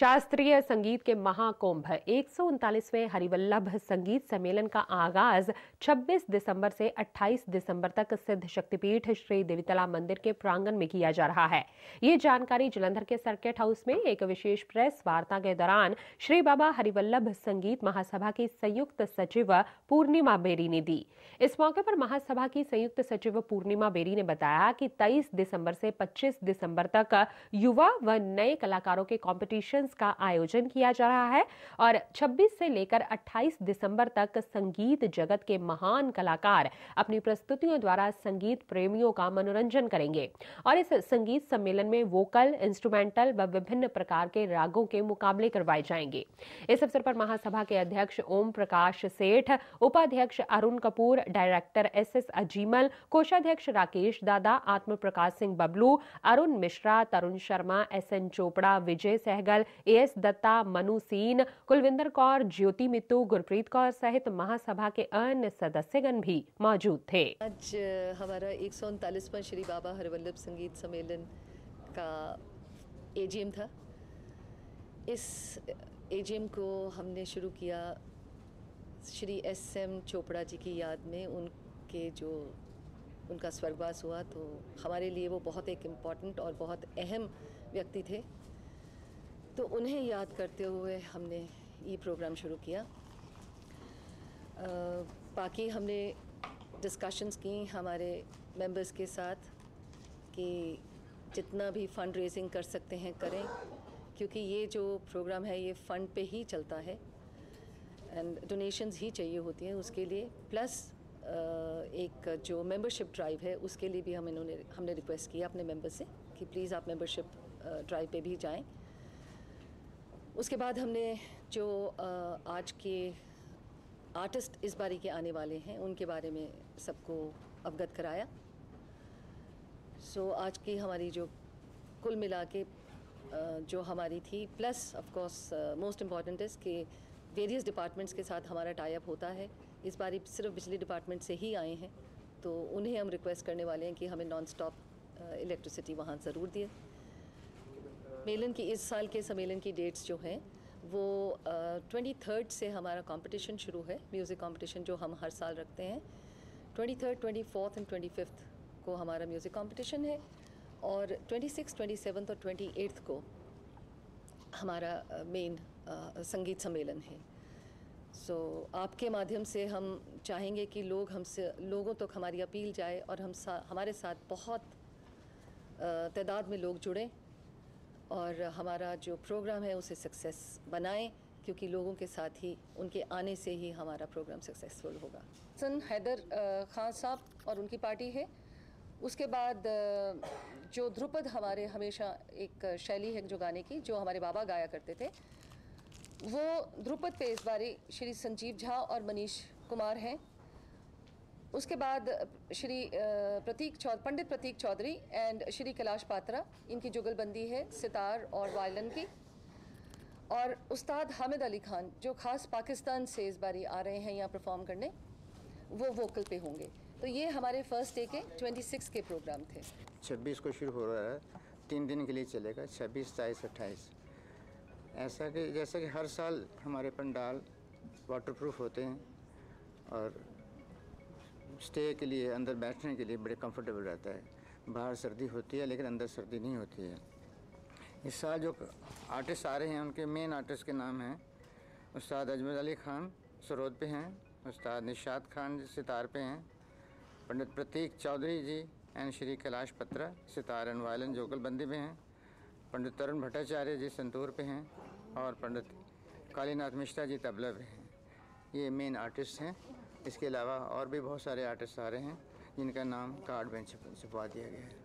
शास्त्रीय संगीत के महाकुंभ, एक सौ हरिवल्लभ संगीत सम्मेलन का आगाज़ 26 दिसंबर से 28 दिसंबर तक सिद्ध शक्तिपीठ श्री देवीतला मंदिर के प्रांगण में किया जा रहा है। ये जानकारी जलंधर के सर्किट हाउस में एक विशेष प्रेस वार्ता के दौरान श्री बाबा हरिवल्लभ संगीत महासभा की संयुक्त सचिव पूर्णिमा बेरी ने दी। इस मौके पर महासभा की संयुक्त सचिव पूर्णिमा बेरी ने बताया कि 23 दिसंबर से 25 दिसंबर तक युवा व नए कलाकारों के कॉम्पिटिशन का आयोजन किया जा रहा है और 26 से लेकर 28 दिसंबर तक संगीत जगत के महान कलाकार अपनी प्रस्तुतियों द्वारा संगीत प्रेमियों का मनोरंजन करेंगे। और इस संगीत सम्मेलन में वोकल, इंस्ट्रूमेंटल व विभिन्न प्रकार के रागों के मुकाबले करवाए जाएँगे। इस अवसर पर महासभा के अध्यक्ष ओम प्रकाश सेठ, उपाध्यक्ष Arun Kapoor, director S S Ajimal, कोषाध्यक्ष Rakesh Dada Atma Prakash Singh Bablu, Arun Mishra, Tarun Sharma, S N Chopra, Vijay Sehgal A S Datta, Manu scene, Kulwinder Kaur, Jyoti Mittu, Gurpreet Kaur सहित महासभा के अन्य सदस्यगण भी मौजूद थे। आज हमारा एक सौ श्री बाबा हरवल्लभ संगीत सम्मेलन का एजीएम था। इस एजीएम को हमने शुरू किया श्री एस एम चोपड़ा जी की याद में। उनके जो, उनका स्वर्गवास हुआ तो हमारे लिए वो बहुत एक इंपॉर्टेंट और बहुत अहम व्यक्ति थे। तो उन्हें याद करते हुए हमने ये प्रोग्राम शुरू किया। बाकी हमने डिस्कशंस की हमारे मेंबर्स के साथ कि जितना भी फंड रेजिंग कर सकते हैं, करें। क्योंकि ये जो प्रोग्राम है, ये फ़ंड पे ही चलता है। एंड डोनेशंस ही चाहिए होती हैं उसके लिए। प्लस एक जो मेंबरशिप ड्राइव है, उसके लिए भी हम इन्होंने, हमने रिक्वेस्ट किया अपने मेंबर से कि प्लीज़ आप मेंबरशिप ड्राइव पे भी जाएँ। उसके बाद हमने जो आज के आर्टिस्ट इस बारी के आने वाले हैं उनके बारे में सबको अवगत कराया। सो so, आज की हमारी जो कुल मिला के जो हमारी थी plus of course most important is कि वेरियस डिपार्टमेंट्स के साथ हमारा टाइप होता है। इस बारी सिर्फ़ बिजली डिपार्टमेंट से ही आए हैं तो उन्हें हम रिक्वेस्ट करने वाले हैं कि हमें नॉन स्टॉप इलेक्ट्रिसिटी वहाँ ज़रूर दिए मेलन की इस साल के सम्मेलन की डेट्स जो हैं वो ट्वेंटी थर्ड से हमारा कंपटीशन शुरू है म्यूज़िक कंपटीशन जो हम हर साल रखते हैं। Twenty third twenty fourth and twenty fifth को हमारा म्यूज़िक कंपटीशन है और ट्वेंटी सिक्स ट्वेंटी सेवन्थ और ट्वेंटी एट्थ को हमारा मेन संगीत सम्मेलन है। सो so, आपके माध्यम से हम चाहेंगे कि लोग हमसे लोगों तक तो हमारी अपील जाए और हम सा, हमारे साथ बहुत तादाद में लोग जुड़ें। और हमारा जो प्रोग्राम है, उसे सक्सेस बनाएँ, क्योंकि लोगों के साथ ही, उनके आने से ही हमारा प्रोग्राम सक्सेसफुल होगा। सन हैदर खान साहब और उनकी पार्टी है। उसके बाद जो ध्रुपद हमारे हमेशा एक शैली है, जो गाने की, जो हमारे बाबा गाया करते थे, वो ध्रुपद पे इस बारी श्री संजीव झा और मनीष कुमार हैं। उसके बाद श्री प्रतीक चौधरी पंडित प्रतीक चौधरी एंड श्री कैलाश पात्रा इनकी जुगलबंदी है सितार और वायलन की। और उस्ताद हामिद अली खान जो ख़ास पाकिस्तान से इस बारी आ रहे हैं यहाँ परफॉर्म करने वो वोकल पे होंगे। तो ये हमारे फ़र्स्ट डे के 26 के प्रोग्राम थे। 26 को शुरू हो रहा है तीन दिन के लिए चलेगा 26, सताईस अट्ठाईस। ऐसा कि जैसा कि हर साल हमारे पंडाल वाटरप्रूफ होते हैं और स्टे के लिए, अंदर बैठने के लिए बड़े कंफर्टेबल रहता है। बाहर सर्दी होती है, लेकिन अंदर सर्दी नहीं होती है। इस साल जो आर्टिस्ट आ रहे हैं, उनके मेन आर्टिस्ट के नाम हैं। उस्ताद अजमल अली खान सरोद पे हैं, उस्ताद निशात खान सितार पे हैं, Pandit Prateek Chaudhary ji and Shri Kailash Patra sitar and violin जोगलबंदी में हैं, पंडित तरुण भट्टाचार्य जी संतूर पे हैं, और पंडित कालीनाथ मिश्रा जी तबला पे हैं। ये मेन आर्टिस्ट हैं। इसके अलावा और भी बहुत सारे आर्टिस्ट आ रहे हैं, जिनका नाम कार्ड बेंच छपवा दिया गया है।